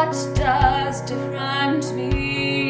what does different mean?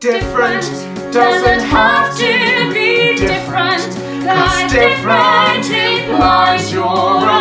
Different doesn't have to be different, cause different implies you're right.